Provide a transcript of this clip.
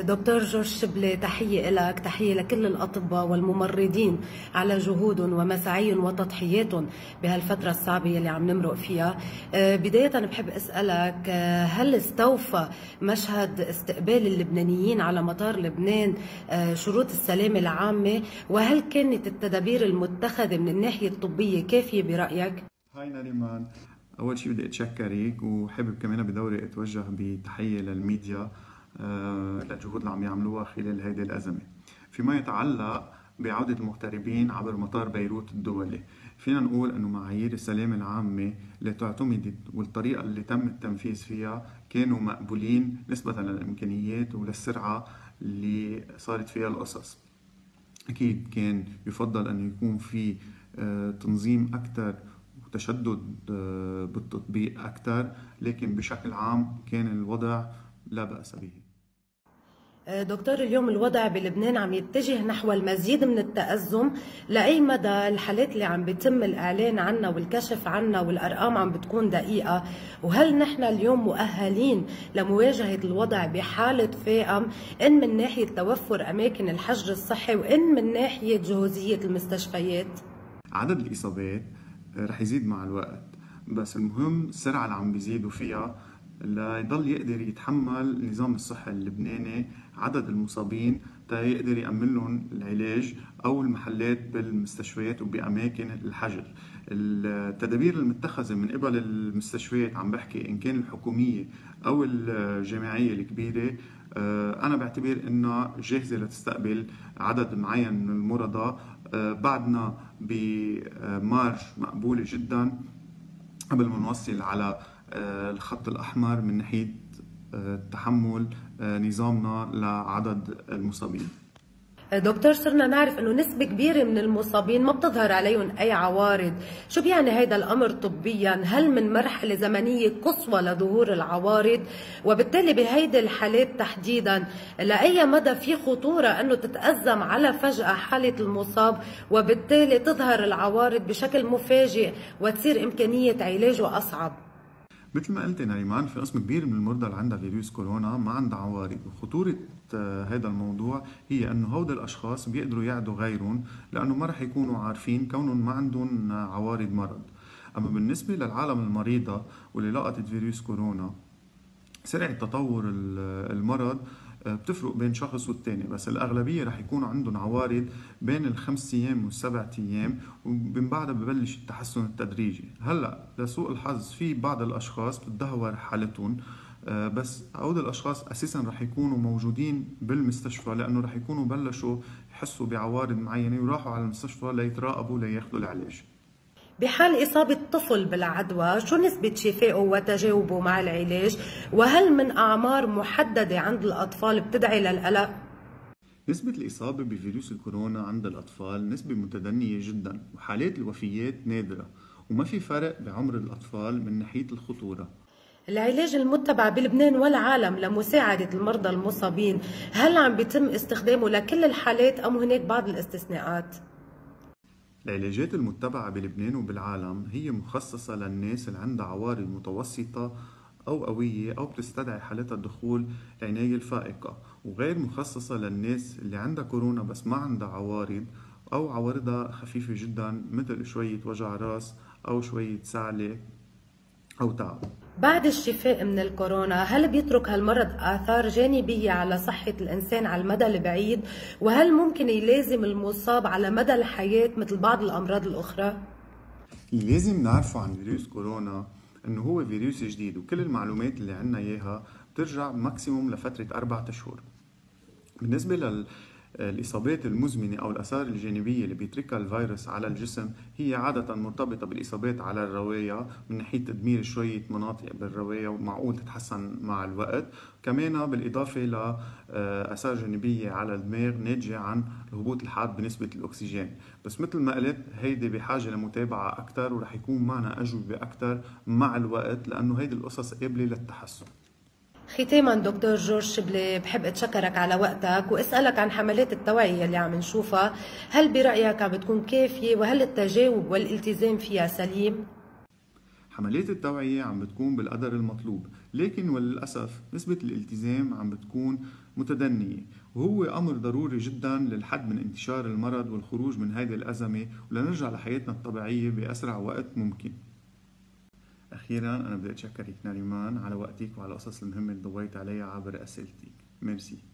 دكتور جورج شبلي تحية لك تحية لكل الأطباء والممرضين على جهودهم ومساعيهم وتضحياتهم بهالفترة الصعبة اللي عم نمرق فيها. بداية بحب أسألك هل استوفى مشهد استقبال اللبنانيين على مطار لبنان شروط السلامة العامة؟ وهل كانت التدابير المتخذة من الناحية الطبية كافية برأيك؟ هاي نريمان أول شيء بدي أتشكرك وحابب كمان بدوري أتوجه بتحية للميديا آه، للجهود اللي عم يعملوها خلال هيدي الأزمة. فيما يتعلق بعودة المغتربين عبر مطار بيروت الدولي فينا نقول أنه معايير السلامة العامة اللي تعتمدت والطريقة اللي تم التنفيذ فيها كانوا مقبولين نسبة للإمكانيات وللسرعة اللي صارت فيها القصص. أكيد كان يفضل أنه يكون في آه، تنظيم أكثر وتشدد آه، بالتطبيق أكثر لكن بشكل عام كان الوضع لا بأس به. آه، دكتور اليوم الوضع بلبنان عم يتجه نحو المزيد من التأزم. لأي مدى الحالات اللي عم بيتم الإعلان عنها والكشف عنها والأرقام عم بتكون دقيقة؟ وهل نحن اليوم مؤهلين لمواجهة الوضع بحالة فائم إن من ناحية توفر أماكن الحجر الصحي وإن من ناحية جهوزية المستشفيات؟ عدد الإصابات رح يزيد مع الوقت بس المهم السرعة اللي عم بيزيدوا فيها. ليضل يقدر يتحمل النظام الصحي اللبناني عدد المصابين تا يقدر يأمن لهم العلاج أو المحلات بالمستشفيات وبأماكن الحجر. التدابير المتخذة من قبل المستشفيات عم بحكي إن كان الحكومية أو الجامعية الكبيرة آه، أنا بعتبر إنها جاهزة لتستقبل عدد معين من المرضى. آه، بعدنا بمارج مقبولة جدا قبل ما نوصل على الخط الأحمر من ناحية آه، تحمل آه، نظامنا لعدد المصابين دكتور صرنا نعرف إنه نسبة كبيرة من المصابين ما بتظهر عليهم أي عوارض، شو بيعني هذا الأمر طبيا؟ هل من مرحلة زمنية قصوى لظهور العوارض؟ وبالتالي بهيدي الحالات تحديدا لأي مدى في خطورة إنه تتأزم على فجأة حالة المصاب وبالتالي تظهر العوارض بشكل مفاجئ وتصير إمكانية علاجه أصعب؟ مثل ما قلت نريمان في قسم كبير من المرضى اللي عندها فيروس كورونا ما عندها عوارض. وخطورة آه، هذا الموضوع هي إنه هؤلاء الأشخاص بيقدروا يعدوا غيرهم لأنه ما رح يكونوا عارفين كونهم ما عندهم عوارض مرض. أما بالنسبة للعالم المريضة واللي لقطت فيروس كورونا سرعة تطور المرض آه، بتفرق بين شخص والتاني بس الأغلبية رح يكونوا عندهم عوارض بين الخمس أيام والسبع أيام ومن بعدها ببلش التحسن التدريجي. هلأ لسوء الحظ في بعض الأشخاص بتدهور حالتهم آه، بس هؤلاء الأشخاص أساسا رح يكونوا موجودين بالمستشفى لأنه رح يكونوا بلشوا يحسوا بعوارض معينة وراحوا على المستشفى ليتراقبوا لياخذوا العلاج. بحال إصابة طفل بالعدوى شو نسبة شفائه وتجاوبه مع العلاج وهل من أعمار محددة عند الأطفال بتدعي للقلق؟ نسبة الإصابة بفيروس الكورونا عند الأطفال نسبة متدنية جدا وحالات الوفيات نادرة وما في فرق بعمر الأطفال من ناحية الخطورة العلاج المتبع بلبنان والعالم لمساعدة المرضى المصابين هل عم بيتم استخدامه لكل الحالات أم هناك بعض الاستثناءات؟ العلاجات المتبعة بلبنان وبالعالم هي مخصصة للناس اللي عندها عوارض متوسطة أو قوية أو بتستدعي حالتها الدخول العناية الفائقة. وغير مخصصة للناس اللي عندها كورونا بس ما عندها عوارض أو عوارضها خفيفة جدا مثل شوية وجع رأس أو شوية سعلة. أو تعب بعد الشفاء من الكورونا هل بيترك هالمرض آثار جانبية على صحة الإنسان على المدى البعيد؟ وهل ممكن يلازم المصاب على مدى الحياة مثل بعض الأمراض الأخرى؟ اللي لازم نعرفه عن فيروس كورونا إنه هو فيروس جديد وكل المعلومات اللي عنا إياها بترجع ماكسيموم لفترة أربعة أشهر. بالنسبة لل الإصابات المزمنة أو الآثار الجانبية اللي بيتركها الفيروس على الجسم هي عادة مرتبطة بالإصابات على الرواية من ناحية تدمير شوية مناطق بالرواية ومعقول تتحسن مع الوقت. كمان بالإضافة لآثار جانبية على الدماغ ناتجة عن الهبوط الحاد بنسبة الأكسجين. بس مثل ما قلت هيدي بحاجة لمتابعة أكثر ورح يكون معنا أجوبة أكثر مع الوقت لأنه هيدي القصص قابلة للتحسن. ختاما دكتور جورج شبلي بحب أتشكرك على وقتك وأسألك عن حملات التوعية اللي عم نشوفها، هل برأيك عم بتكون كافية وهل التجاوب والالتزام فيها سليم؟ حملات التوعية عم بتكون بالقدر المطلوب لكن وللأسف نسبة الالتزام عم بتكون متدنية. وهو أمر ضروري جدا للحد من انتشار المرض والخروج من هذه الأزمة ولنرجع لحياتنا الطبيعية بأسرع وقت ممكن. أخيرا أنا بدي أتشكرك ناريمان على وقتك وعلى القصص المهمة اللي ضويت عليها عبر أسئلتك. ميرسي.